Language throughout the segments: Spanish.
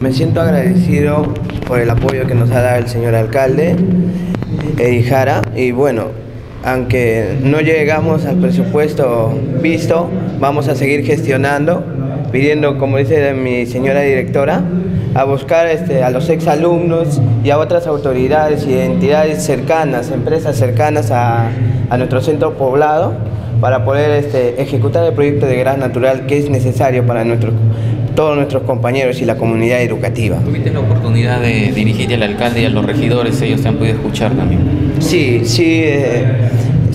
Me siento agradecido por el apoyo que nos ha dado el señor alcalde, Jara, y bueno, aunque no llegamos al presupuesto visto, vamos a seguir gestionando, pidiendo, como dice mi señora directora, a buscar este, a los exalumnos y a otras autoridades y entidades cercanas, empresas cercanas a, nuestro centro poblado, para poder este, ejecutar el proyecto de gas natural que es necesario para nuestros, todos nuestros compañeros y la comunidad educativa. ¿Tuviste la oportunidad de dirigirte al alcalde y a los regidores? ¿Ellos te han podido escuchar también? Sí, sí. Eh,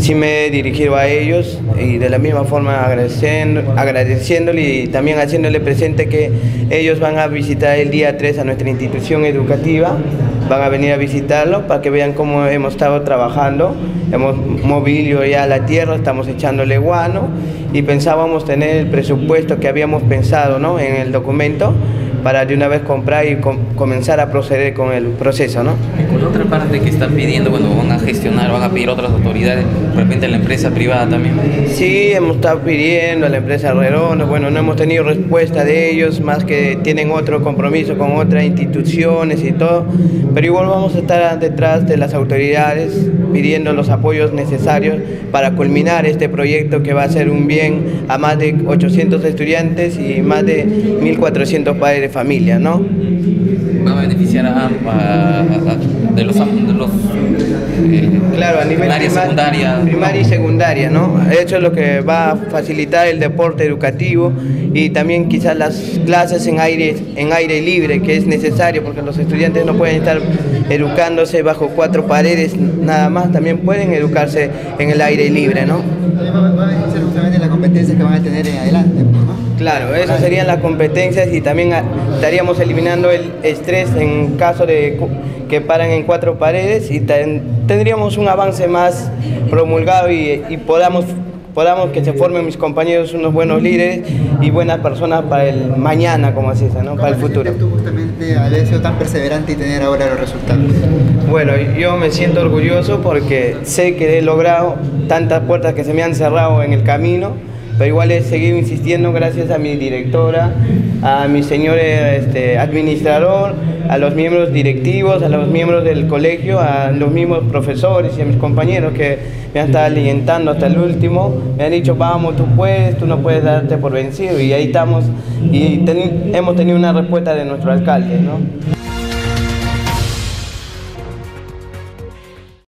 sí me he dirigido a ellos y de la misma forma agradeciendo, agradeciéndole y también haciéndole presente que ellos van a visitar el día 3 a nuestra institución educativa, van a venir a visitarlo para que vean cómo hemos estado trabajando, hemos movido ya la tierra, estamos echándole guano y pensábamos tener el presupuesto que habíamos pensado ¿no? en el documento para de una vez comprar y comenzar a proceder con el proceso, ¿no? Y con otra parte que están pidiendo, cuando van a gestionar, van a pedir otras autoridades, de repente la empresa privada también. Sí, hemos estado pidiendo a la empresa Herrerón, bueno, no hemos tenido respuesta de ellos, más que tienen otro compromiso con otras instituciones y todo, pero igual vamos a estar detrás de las autoridades pidiendo los apoyos necesarios para culminar este proyecto que va a ser un bien a más de 800 estudiantes y más de 1.400 padres familia, ¿no? Va a beneficiar a, de los, de los eh, claro, a nivel primaria, secundaria. primaria y secundaria, ¿no? Eso es lo que va a facilitar el deporte educativo y también quizás las clases en aire, en aire libre, que es necesario porque los estudiantes no pueden estar educándose bajo cuatro paredes nada más, también pueden educarse en el aire libre, ¿no? Va a ser justamente la competencia que van a tener en adelante, ¿no? Claro, esas serían las competencias y también estaríamos eliminando el estrés en caso de que paran en cuatro paredes y tendríamos un avance más promulgado y, podamos podamos que se formen mis compañeros unos buenos líderes y buenas personas para el mañana, como así, ¿no? para el futuro. tú justamente haber sido tan perseverante y tener ahora los resultados? Bueno, yo me siento orgulloso porque sé que he logrado tantas puertas que se me han cerrado en el camino pero igual he seguido insistiendo gracias a mi directora, a mi señor este, administrador, a los miembros directivos, a los miembros del colegio, a los mismos profesores y a mis compañeros que me han estado alientando hasta el último. Me han dicho, vamos, tú puedes, tú no puedes darte por vencido. Y ahí estamos y hemos tenido una respuesta de nuestro alcalde. ¿no?